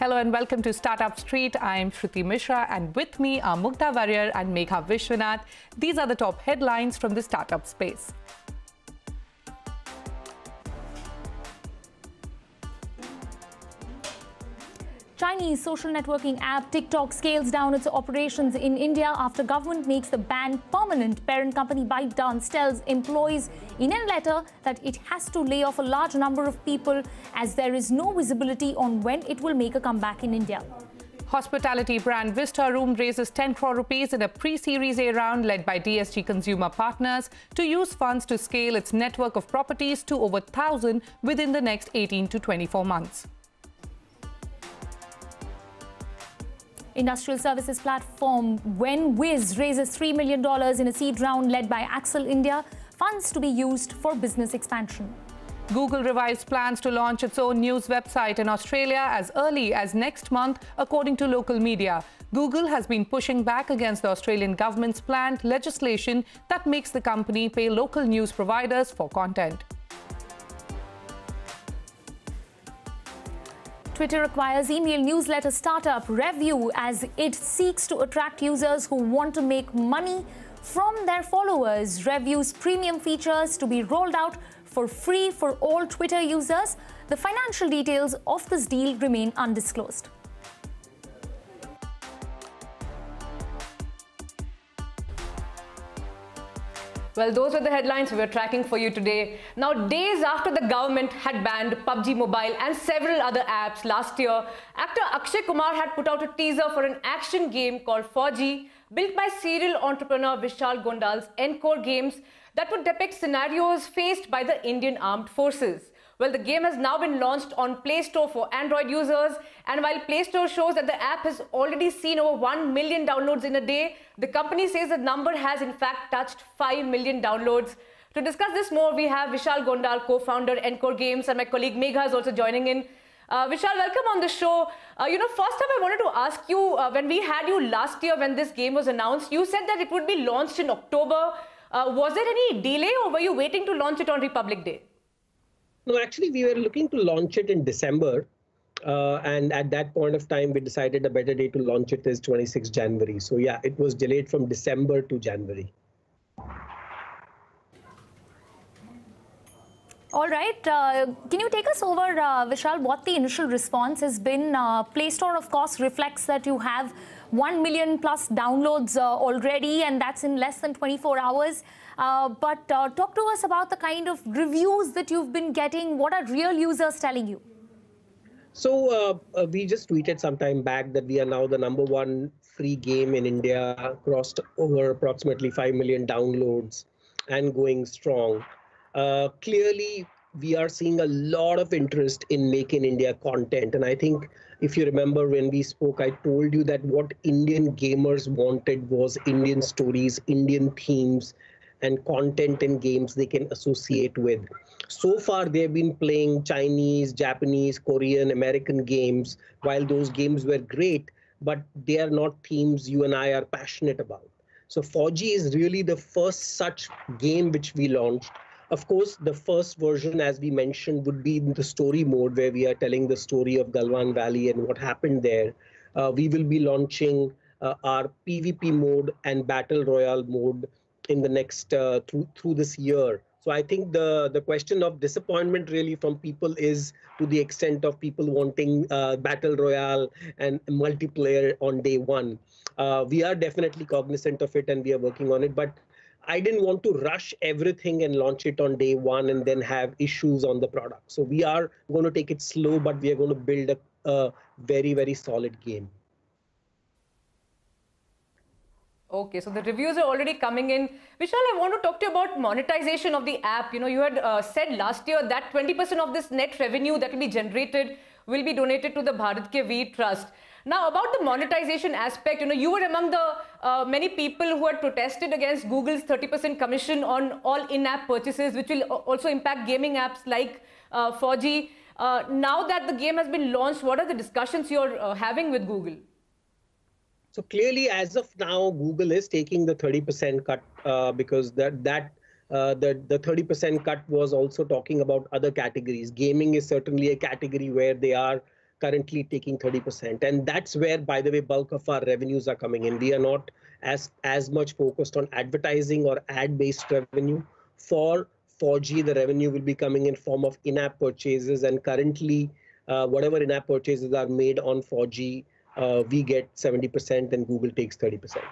Hello and welcome to Startup Street. I'm Shruti Mishra and with me are Mukta Warrior and Megha Vishwanath. These are the top headlines from the startup space. Chinese social networking app TikTok scales down its operations in India after government makes the ban permanent. Parent company ByteDance tells employees in a letter that it has to lay off a large number of people as there is no visibility on when it will make a comeback in India. Hospitality brand Vista Room raises 10 crore rupees in a pre-series A round led by DSG Consumer Partners to use funds to scale its network of properties to over 1000 within the next 18 to 24 months. Industrial services platform WenWiz raises $3 million in a seed round led by Accel India, funds to be used for business expansion. Google revives plans to launch its own news website in Australia as early as next month, according to local media. Google has been pushing back against the Australian government's planned legislation that makes the company pay local news providers for content. Twitter acquires email newsletter startup Revue as it seeks to attract users who want to make money from their followers. Revue's premium features to be rolled out for free for all Twitter users. The financial details of this deal remain undisclosed. Well, those were the headlines we were tracking for you today. Now, days after the government had banned PUBG Mobile and several other apps last year, actor Akshay Kumar had put out a teaser for an action game called FAU-G, built by serial entrepreneur Vishal Gondal's nCore Games that would depict scenarios faced by the Indian Armed Forces. Well, the game has now been launched on Play Store for Android users. And while Play Store shows that the app has already seen over 1 million downloads in a day, the company says the number has in fact touched 5 million downloads. To discuss this more, we have Vishal Gondal, co-founder nCore Games, and my colleague Megha is also joining in. Uh, Vishal, welcome on the show. Uh, you know, first up, I wanted to ask you, uh, when we had you last year when this game was announced, you said that it would be launched in October. Uh, was there any delay or were you waiting to launch it on Republic Day? No, actually, we were looking to launch it in December. Uh, and at that point of time, we decided a better day to launch it is 26 January. So yeah, it was delayed from December to January. All right. Uh, can you take us over, uh, Vishal, what the initial response has been? Uh, Play Store, of course, reflects that you have 1 million plus downloads uh, already, and that's in less than 24 hours. Uh, but uh, talk to us about the kind of reviews that you've been getting. What are real users telling you? So we just tweeted some time back that we are now the number one free game in India, crossed over approximately 5 million downloads and going strong. Uh, clearly we are seeing a lot of interest in Make in India content. And I think if you remember when we spoke, I told you that what Indian gamers wanted was Indian stories, Indian themes, and content and games they can associate with. So far, they've been playing Chinese, Japanese, Korean, American games. While those games were great, but they are not themes you and I are passionate about. So FAU-G is really the first such game which we launched of course, the first version, as we mentioned, would be in the story mode where we are telling the story of Galwan Valley and what happened there. Uh, we will be launching uh, our PvP mode and Battle Royale mode in the next uh, through through this year. So I think the the question of disappointment really from people is to the extent of people wanting uh, battle royale and multiplayer on day one. Uh, we are definitely cognizant of it and we are working on it. But I didn't want to rush everything and launch it on day one and then have issues on the product. So we are going to take it slow, but we are going to build a, a very, very solid game. Okay, so the reviews are already coming in. Vishal, I want to talk to you about monetization of the app. You know, you had uh, said last year that 20% of this net revenue that will be generated will be donated to the Bharat Ke Veer Trust. Now, about the monetization aspect, you know, you were among the uh, many people who had protested against Google's 30% commission on all in-app purchases, which will also impact gaming apps like uh, FAU-G. Uh, now that the game has been launched, what are the discussions you're uh, having with Google? So clearly, as of now, Google is taking the 30% cut uh, because that that uh, the the 30% cut was also talking about other categories. Gaming is certainly a category where they are currently taking 30%. And that's where, by the way, bulk of our revenues are coming in. We are not as as much focused on advertising or ad-based revenue. For FAU-G, the revenue will be coming in form of in-app purchases. And currently, uh, whatever in-app purchases are made on FAU-G, uh, Uh, we get 70% and Google takes 30%.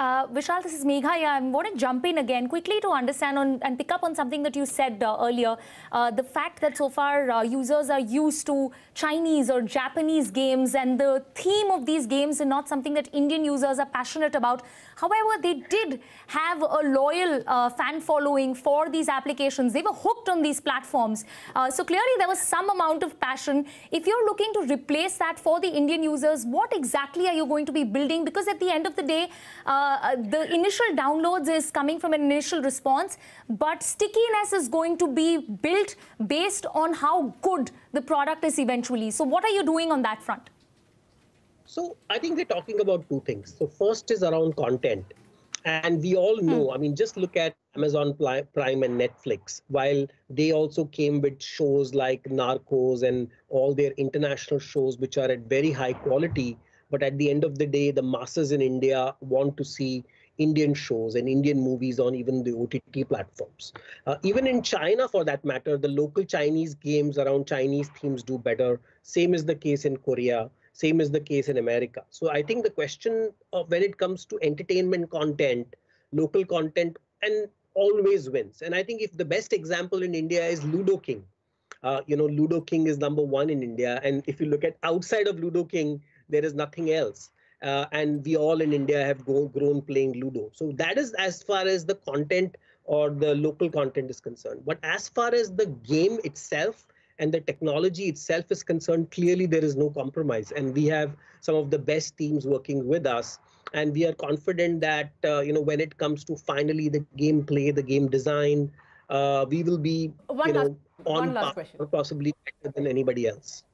Uh, Vishal, this is Megha. Yeah, I want to jump in again quickly to understand on, and pick up on something that you said uh, earlier. Uh, the fact that so far uh, users are used to Chinese or Japanese games, and the theme of these games is not something that Indian users are passionate about. However, they did have a loyal uh, fan following for these applications. They were hooked on these platforms. Uh, so clearly, there was some amount of passion. If you're looking to replace that for the Indian users, what exactly are you going to be building? Because at the end of the day, uh, the initial downloads is coming from an initial response, but stickiness is going to be built based on how good the product is eventually. So what are you doing on that front? So I think we're talking about two things. So first is around content. And we all know, hmm. I mean, just look at Amazon Prime and Netflix. While they also came with shows like Narcos and all their international shows, which are at very high quality, but at the end of the day, the masses in India want to see Indian shows and Indian movies on even the OTT platforms. Uh, even in China, for that matter, the local Chinese games around Chinese themes do better. Same is the case in Korea. Same is the case in America. So I think the question of when it comes to entertainment content, local content, and always wins. And I think if the best example in India is Ludo King. Uh, you know, Ludo King is number one in India. And if you look at outside of Ludo King, there is nothing else. Uh, and we all in India have go, grown playing Ludo. So that is as far as the content or the local content is concerned. But as far as the game itself and the technology itself is concerned, clearly there is no compromise. And we have some of the best teams working with us. And we are confident that uh, you know when it comes to finally the gameplay, the game design, uh, we will be one you last, know on par, possibly better than anybody else.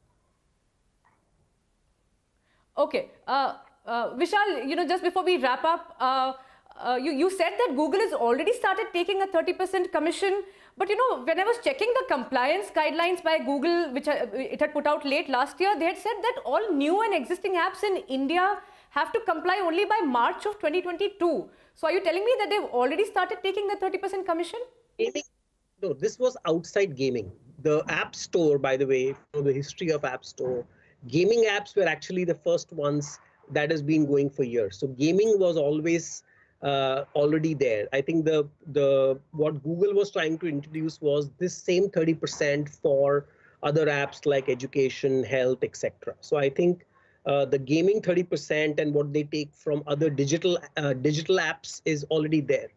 Okay. Uh, uh, Vishal, you know, just before we wrap up, uh, uh, you, you said that Google has already started taking a 30% commission. But, you know, when I was checking the compliance guidelines by Google, which uh, it had put out late last year, they had said that all new and existing apps in India have to comply only by March of 2022. So are you telling me that they've already started taking the 30% commission? No, this was outside gaming. The App Store, by the way, the history of App Store, gaming apps were actually the first ones that has been going for years. So gaming was always uh, already there. I think the the what Google was trying to introduce was this same 30% for other apps like education, health, etc. So I think uh, the gaming 30% and what they take from other digital uh, digital apps is already there.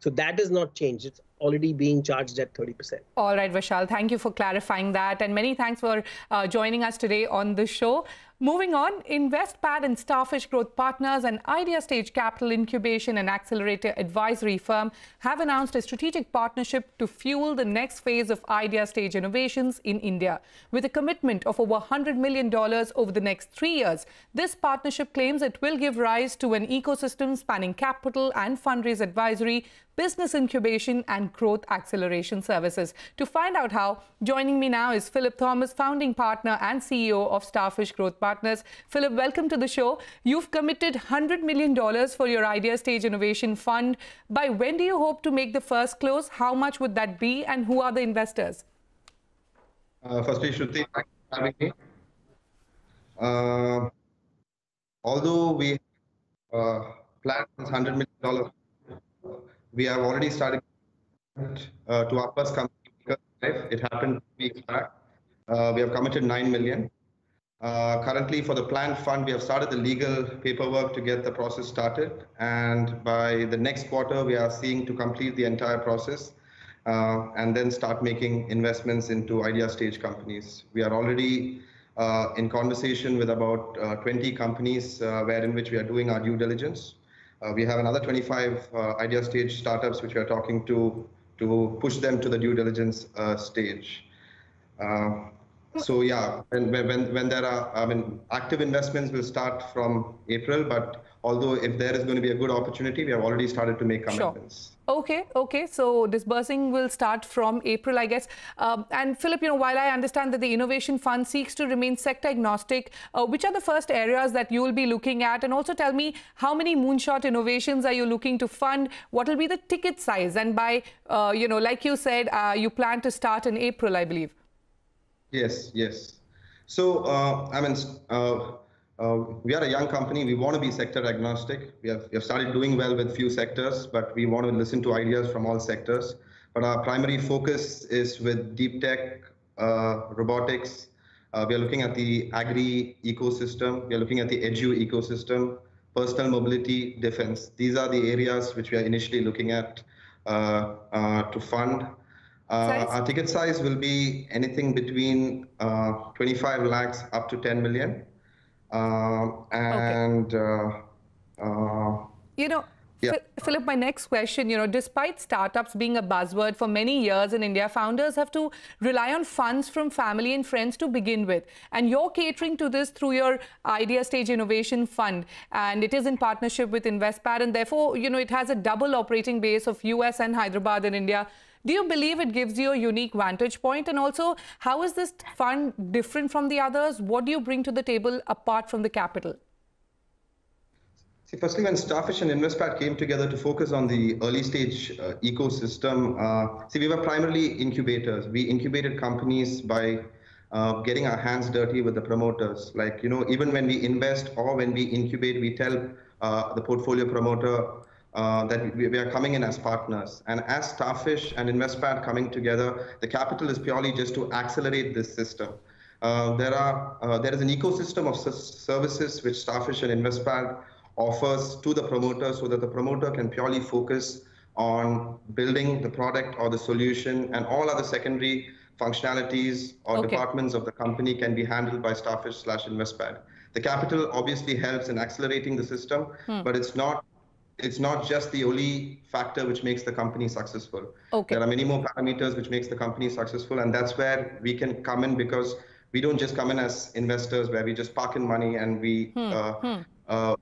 So that has not changed. It's already being charged at 30%. All right, Vishal, thank you for clarifying that. And many thanks for uh, joining us today on the show. Moving on, InvestPad and Starfish Growth Partners, an idea stage capital incubation and accelerator advisory firm, have announced a strategic partnership to fuel the next phase of idea stage innovations in India. With a commitment of over $100 million over the next three years, this partnership claims it will give rise to an ecosystem spanning capital and fundraise advisory, business incubation and growth acceleration services. To find out how, joining me now is Philip Thomas, founding partner and CEO of Starfish Growth Partners. Philip, welcome to the show. You've committed $100 million for your Idea Stage Innovation Fund. By when do you hope to make the first close? How much would that be and who are the investors? Uh, firstly, Shruti, thanks for having me. Uh, although we uh, planned $100 million we have already started uh, to our first company. It happened weeks back. Uh, we have committed 9 million. Uh, currently, for the planned fund, we have started the legal paperwork to get the process started. And by the next quarter, we are seeing to complete the entire process uh, and then start making investments into idea stage companies. We are already uh, in conversation with about uh, 20 companies where in which we are doing our due diligence. Uh, we have another 25 uh, idea stage startups which we are talking to to push them to the due diligence uh, stage. so yeah, when, when, when there are, I mean, active investments will start from April, but although if there is going to be a good opportunity, we have already started to make commitments. Sure. Okay, okay. So disbursing will start from April, I guess. Um, and Philip, you know, while I understand that the Innovation Fund seeks to remain sector agnostic, uh, which are the first areas that you will be looking at? And also tell me how many moonshot innovations are you looking to fund? What will be the ticket size? And by, uh, you know, like you said, uh, you plan to start in April, I believe. Yes, yes. So, uh, I mean, uh, uh, we are a young company. We want to be sector agnostic. We have, we have started doing well with few sectors, but we want to listen to ideas from all sectors. But our primary focus is with deep tech, uh, robotics. Uh, we are looking at the agri ecosystem. We are looking at the edu ecosystem, personal mobility, defense. These are the areas which we are initially looking at uh, uh, to fund. Uh, our ticket size will be anything between 25 lakhs up to 10 million. Um, and okay. Uh, uh, you know, yeah. Philip, my next question, you know, despite startups being a buzzword for many years in India, founders have to rely on funds from family and friends to begin with. And you're catering to this through your Idea Stage Innovation Fund. And it is in partnership with InvestPad. And therefore, you know, it has a double operating base of US and Hyderabad in India. Do you believe it gives you a unique vantage point? And also, how is this fund different from the others? What do you bring to the table apart from the capital? See, firstly, when Starfish and InvestPad came together to focus on the early stage uh, ecosystem, uh, see, we were primarily incubators. We incubated companies by uh, getting our hands dirty with the promoters. Like, you know, even when we invest or when we incubate, we tell uh, the portfolio promoter uh, that we, we, are coming in as partners. And as Starfish and InvestPad coming together, the capital is purely just to accelerate this system. Uh, there are uh, there is an ecosystem of services which Starfish and InvestPad offers to the promoter so that the promoter can purely focus on building the product or the solution and all other secondary functionalities or okay. departments of the company can be handled by Starfish slash InvestPad. The capital obviously helps in accelerating the system, hmm. but it's not it's not just the only factor which makes the company successful. Okay. There are many more parameters which makes the company successful, and that's where we can come in because we don't just come in as investors where we just park in money and we hmm. Uh, hmm. Uh,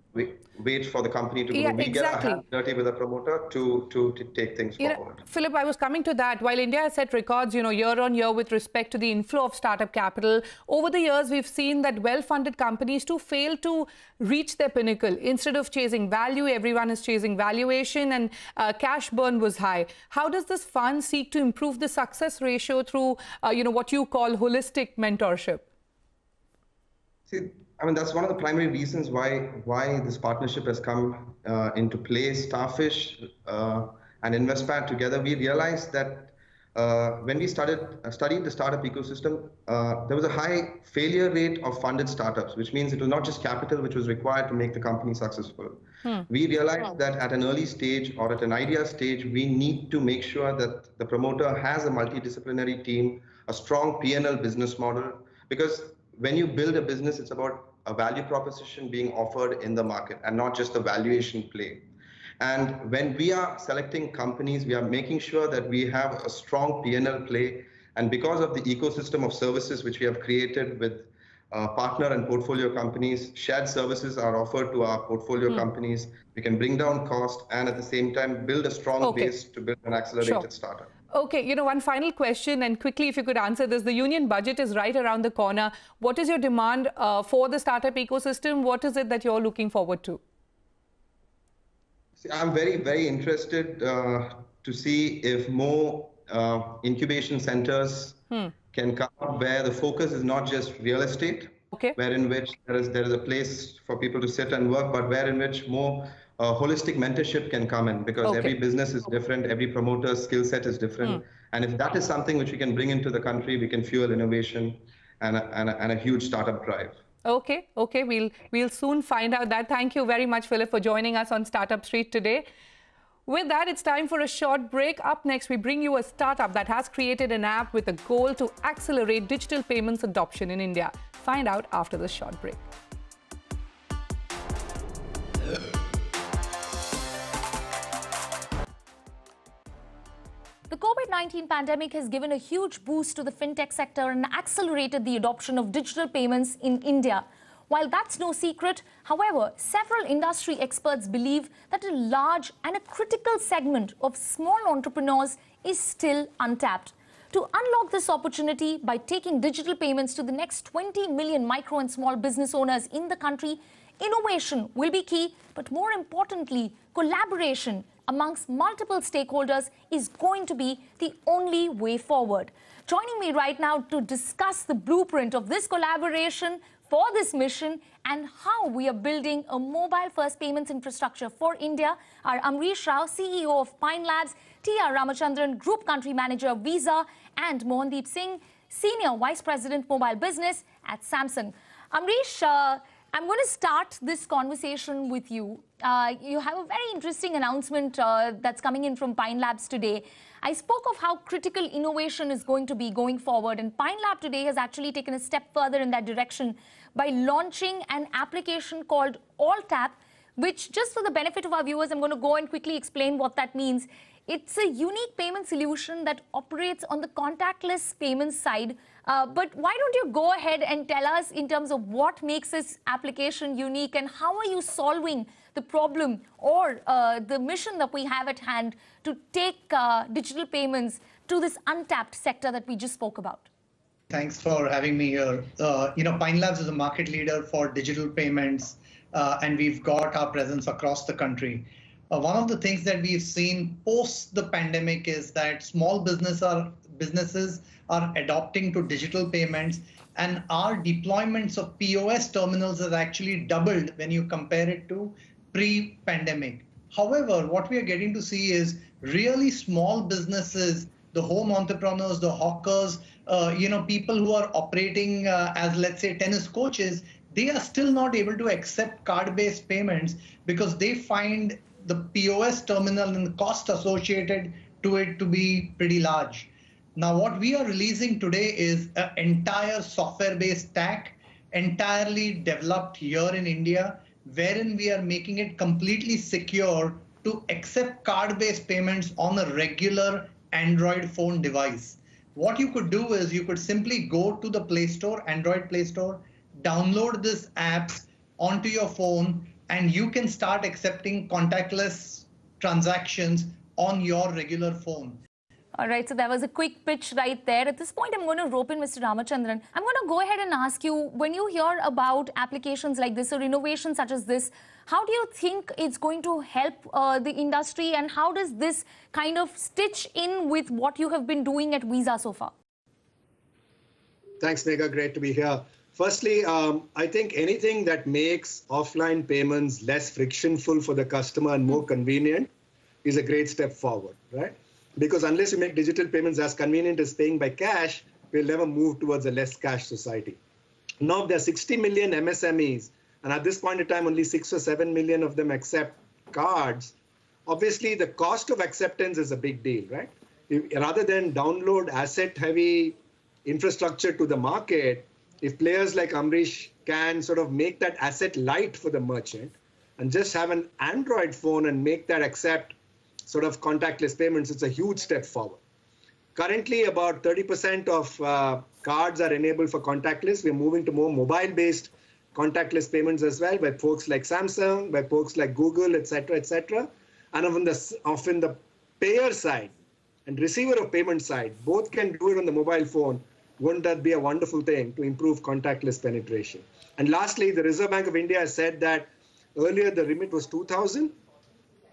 wait for the company to yeah, We exactly. get our hands dirty with the promoter to, to, to take things you forward. Know, Philip, I was coming to that. While India has set records, you know, year on year with respect to the inflow of startup capital, over the years we've seen that well-funded companies to fail to reach their pinnacle. Instead of chasing value, everyone is chasing valuation, and uh, cash burn was high. How does this fund seek to improve the success ratio through, uh, you know, what you call holistic mentorship? See, I mean, that's one of the primary reasons why why this partnership has come uh, into play. Starfish uh, and InvestPad together, we realized that uh, when we started uh, studied the startup ecosystem, uh, there was a high failure rate of funded startups, which means it was not just capital which was required to make the company successful. Hmm. We realized that at an early stage or at an idea stage, we need to make sure that the promoter has a multidisciplinary team, a strong P&L business model, because when you build a business, it's about a value proposition being offered in the market and not just a valuation play. And when we are selecting companies, we are making sure that we have a strong P&L play. And because of the ecosystem of services which we have created with uh, partner and portfolio companies, shared services are offered to our portfolio mm. companies. We can bring down cost and at the same time build a strong okay. base to build an accelerated sure. startup. Okay, you know, one final question, and quickly, if you could answer this. The union budget is right around the corner. What is your demand uh, for the startup ecosystem? What is it that you're looking forward to? See, I'm very, very interested uh, to see if more uh, incubation centers hmm. can come up where the focus is not just real estate, okay. where in which there is there is a place for people to sit and work, but where in which more uh, holistic mentorship can come in because okay. every business is different, every promoter's skill set is different. Mm. And if that is something which we can bring into the country, we can fuel innovation and a, and a, and a huge startup drive. Okay, okay, we'll we'll soon find out that. Thank you very much, Philip, for joining us on Startup Street today. With that, it's time for a short break. Up next, we bring you a startup that has created an app with a goal to accelerate digital payments adoption in India. Find out after this short break. COVID-19 pandemic has given a huge boost to the fintech sector and accelerated the adoption of digital payments in India. While that's no secret, however, several industry experts believe that a large and a critical segment of small entrepreneurs is still untapped. To unlock this opportunity by taking digital payments to the next 20 million micro and small business owners in the country, innovation will be key, but more importantly, collaboration amongst multiple stakeholders is going to be the only way forward. Joining me right now to discuss the blueprint of this collaboration for this mission and how we are building a mobile first payments infrastructure for India are Amrish Rao, CEO of Pine Labs, T.R. Ramachandran, Group Country Manager of Visa, and Mohandeep Singh, Senior Vice President Mobile Business at Samsung. Amrish, uh, I'm going to start this conversation with you. Uh, you have a very interesting announcement uh, that's coming in from Pine Labs today. I spoke of how critical innovation is going to be going forward, and Pine Lab today has actually taken a step further in that direction by launching an application called AllTap, which, just for the benefit of our viewers, I'm going to go and quickly explain what that means. It's a unique payment solution that operates on the contactless payment side. Uh, but why don't you go ahead and tell us in terms of what makes this application unique and how are you solving the problem or uh, the mission that we have at hand to take uh, digital payments to this untapped sector that we just spoke about? Thanks for having me here. Uh, you know, Pine Labs is a market leader for digital payments, uh, and we've got our presence across the country. Uh, one of the things that we've seen post the pandemic is that small business are, businesses are adopting to digital payments and our deployments of POS terminals has actually doubled when you compare it to pre-pandemic. However, what we are getting to see is really small businesses, the home entrepreneurs, the hawkers, uh, you know, people who are operating uh, as, let's say, tennis coaches, they are still not able to accept card-based payments because they find the POS terminal and the cost associated to it to be pretty large. Now, what we are releasing today is an entire software-based stack, entirely developed here in India, wherein we are making it completely secure to accept card-based payments on a regular Android phone device. What you could do is you could simply go to the Play Store, Android Play Store, download this app onto your phone, and you can start accepting contactless transactions on your regular phone. All right, so that was a quick pitch right there. At this point, I'm going to rope in Mr. Ramachandran. I'm going to go ahead and ask you, when you hear about applications like this or innovations such as this, how do you think it's going to help uh, the industry and how does this kind of stitch in with what you have been doing at Visa so far? Thanks, Megha. Great to be here. Firstly, um, I think anything that makes offline payments less frictionful for the customer and more convenient is a great step forward, right? Because unless you make digital payments as convenient as paying by cash, we'll never move towards a less cash society. Now, there are 60 million MSMEs, and at this point in time, only 6 or 7 million of them accept cards. Obviously, the cost of acceptance is a big deal, right? If, rather than download asset heavy infrastructure to the market, if players like Amrish can sort of make that asset light for the merchant and just have an Android phone and make that accept sort of contactless payments, it's a huge step forward. Currently, about 30% of uh, cards are enabled for contactless. We're moving to more mobile-based contactless payments as well, by folks like Samsung, by folks like Google, et cetera, et cetera. And often the, often the payer side and receiver of payment side, both can do it on the mobile phone wouldn't that be a wonderful thing to improve contactless penetration? And lastly, the Reserve Bank of India said that earlier the limit was 2,000.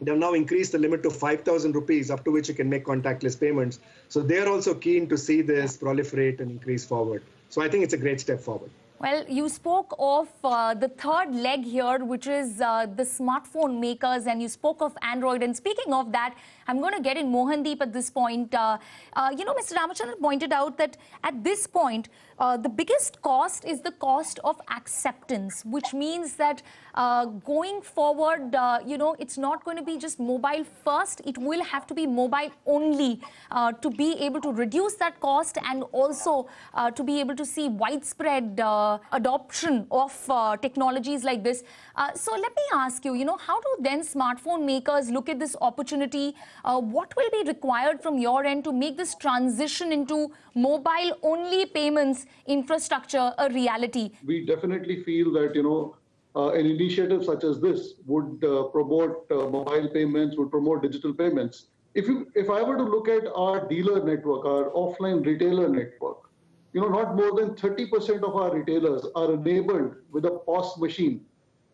They have now increased the limit to 5,000 rupees, up to which you can make contactless payments. So they're also keen to see this proliferate and increase forward. So I think it's a great step forward. Well, you spoke of uh, the third leg here, which is uh, the smartphone makers, and you spoke of Android. And speaking of that, I'm going to get in Mohandeep at this point. Uh, uh you know, Mr. Ramachandran pointed out that at this point, uh, the biggest cost is the cost of acceptance, which means that uh, going forward, you know, it's not going to be just mobile first. It will have to be mobile only to be able to reduce that cost and also to be able to see widespread uh, adoption of uh, technologies like this. Uh, so let me ask you, you know, how do then smartphone makers look at this opportunity Uh, what will be required from your end to make this transition into mobile-only payments infrastructure a reality? We definitely feel that, you know, uh, an initiative such as this would uh, promote uh, mobile payments, would promote digital payments. If you, if I were to look at our dealer network, our offline retailer network, you know, not more than 30% of our retailers are enabled with a POS machine.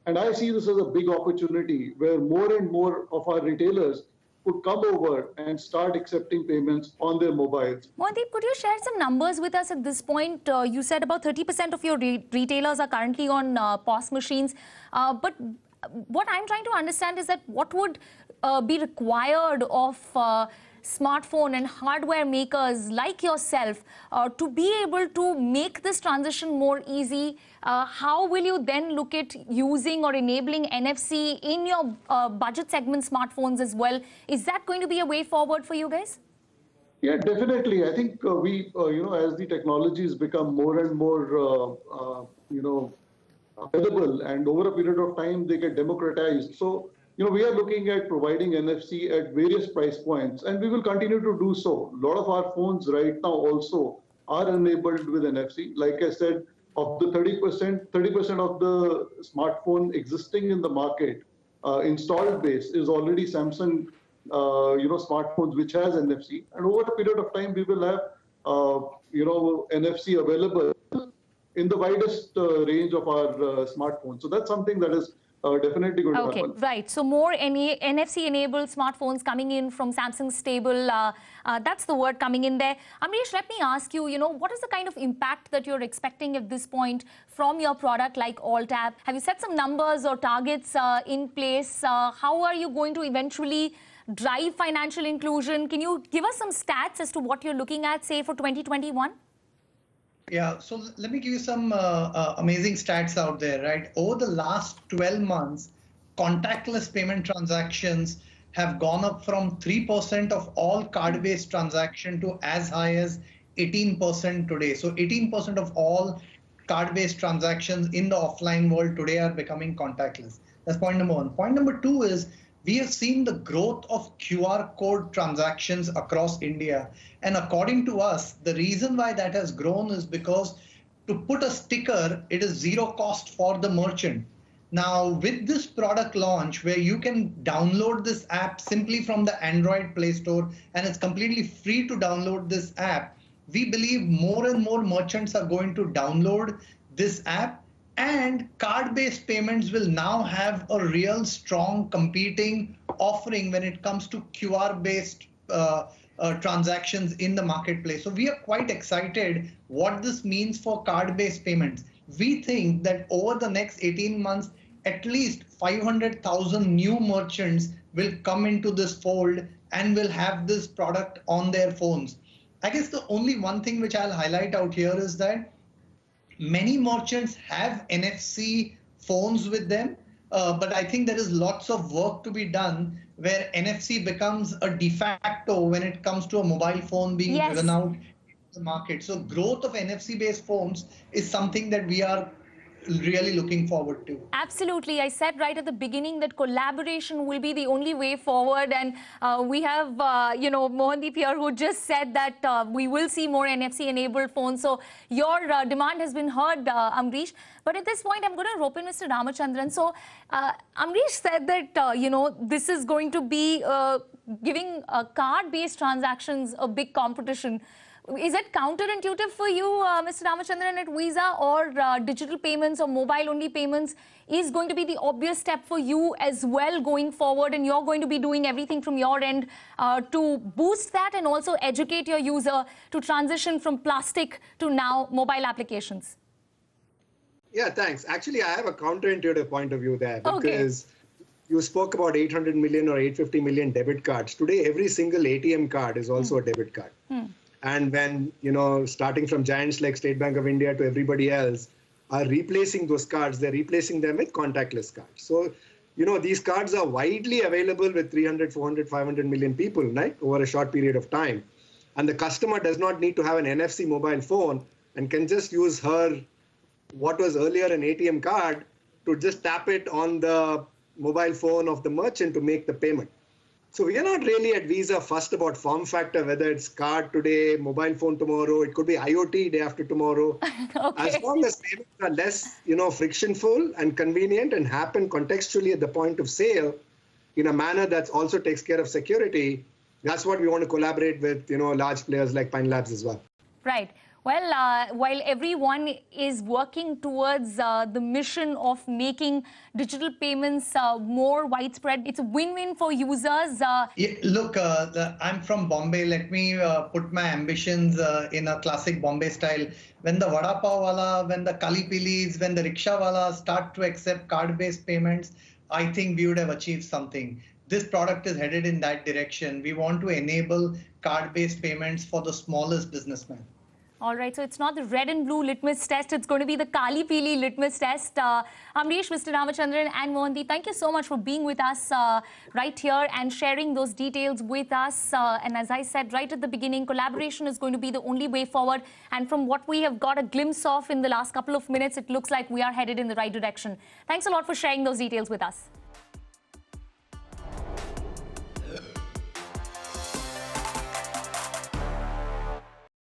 And I see this as a big opportunity where more and more of our retailers could come over and start accepting payments on their mobiles. Mohandeep, could you share some numbers with us at this point? Uh, you said about 30% of your re retailers are currently on uh, POS machines. Uh, but what I'm trying to understand is that what would uh, be required of uh, smartphone and hardware makers like yourself uh, to be able to make this transition more easy? Uh, how will you then look at using or enabling NFC in your uh, budget segment smartphones as well? Is that going to be a way forward for you guys? Yeah, definitely. I think uh, we, uh, you know, as the technologies become more and more, uh, you know, available and over a period of time they get democratized. So you know, we are looking at providing NFC at various price points, and we will continue to do so. A lot of our phones right now also are enabled with NFC. Like I said, of the 30%, 30% of the smartphone existing in the market, uh, installed base is already Samsung, uh, you know, smartphones which has NFC. And over a period of time, we will have, uh, you know, NFC available in the widest uh, range of our uh, smartphones. So that's something that is uh, definitely going okay, to happen. right. So more NFC-enabled smartphones coming in from Samsung's stable. Uh, uh, that's the word coming in there. Amrish, let me ask you, you know, what is the kind of impact that you're expecting at this point from your product like AllTap? Have you set some numbers or targets uh, in place? Uh, how are you going to eventually drive financial inclusion? Can you give us some stats as to what you're looking at, say, for 2021? Yeah, so let me give you some uh, uh, amazing stats out there, right? Over the last 12 months, contactless payment transactions have gone up from 3% of all card-based transaction to as high as 18% today. So 18% of all card-based transactions in the offline world today are becoming contactless. That's point number one. Point number two is we have seen the growth of QR code transactions across India. And according to us, the reason why that has grown is because to put a sticker, it is zero cost for the merchant. Now, with this product launch, where you can download this app simply from the Android Play Store, and it's completely free to download this app, we believe more and more merchants are going to download this app and card-based payments will now have a real strong competing offering when it comes to QR-based uh, uh, transactions in the marketplace. So we are quite excited what this means for card-based payments. We think that over the next 18 months, at least 500,000 new merchants will come into this fold and will have this product on their phones. I guess the only one thing which I'll highlight out here is that Many merchants have NFC phones with them, uh, but I think there is lots of work to be done where NFC becomes a de facto when it comes to a mobile phone being yes. given out the market. So growth of NFC-based phones is something that we are really looking forward to. Absolutely. I said right at the beginning that collaboration will be the only way forward. And uh, we have, uh, you know, Mohandeep here who just said that uh, we will see more NFC-enabled phones. So your uh, demand has been heard, uh, Amrish. But at this point, I'm going to rope in Mr. Ramachandran. So uh, Amrish said that, you know, this is going to be giving card-based transactions a big competition. Is it counterintuitive for you, uh, Mr. Ramachandran at Visa, or uh, digital payments or mobile-only payments is going to be the obvious step for you as well going forward, and you're going to be doing everything from your end uh, to boost that and also educate your user to transition from plastic to now mobile applications? Yeah, thanks. Actually, I have a counterintuitive point of view there because okay. you spoke about 800 million or 850 million debit cards. Today, every single ATM card is also hmm. a debit card. Hmm and when you know starting from giants like state bank of india to everybody else are replacing those cards they're replacing them with contactless cards. So you know these cards are widely available with 300 400 500 million people right over a short period of time. And the customer does not need to have an nfc mobile phone and can just use her what was earlier an atm card to just tap it on the mobile phone of the merchant to make the payment So we are not really at Visa fussed about form factor, whether it's card today, mobile phone tomorrow, it could be IoT day after tomorrow. okay. As long as payments are less, you know, frictionful and convenient and happen contextually at the point of sale in a manner that also takes care of security, that's what we want to collaborate with, you know, large players like Pine Labs as well. Right. Well, uh, while everyone is working towards uh, the mission of making digital payments uh, more widespread, it's a win-win for users. Uh, yeah, look, uh, the, I'm from Bombay. Let me uh, put my ambitions in a classic Bombay style. When the vada pav wala, when the kalipilis, when the rickshaw wala start to accept card-based payments, I think we would have achieved something. This product is headed in that direction. We want to enable card-based payments for the smallest businessmen. All right, so it's not the red and blue litmus test, it's going to be the Kali Pili litmus test. Uh, Amrish, Mr. Ramachandran and Mohanty, thank you so much for being with us uh, right here and sharing those details with us. Uh, and as I said right at the beginning, collaboration is going to be the only way forward. And from what we have got a glimpse of in the last couple of minutes, it looks like we are headed in the right direction. Thanks a lot for sharing those details with us.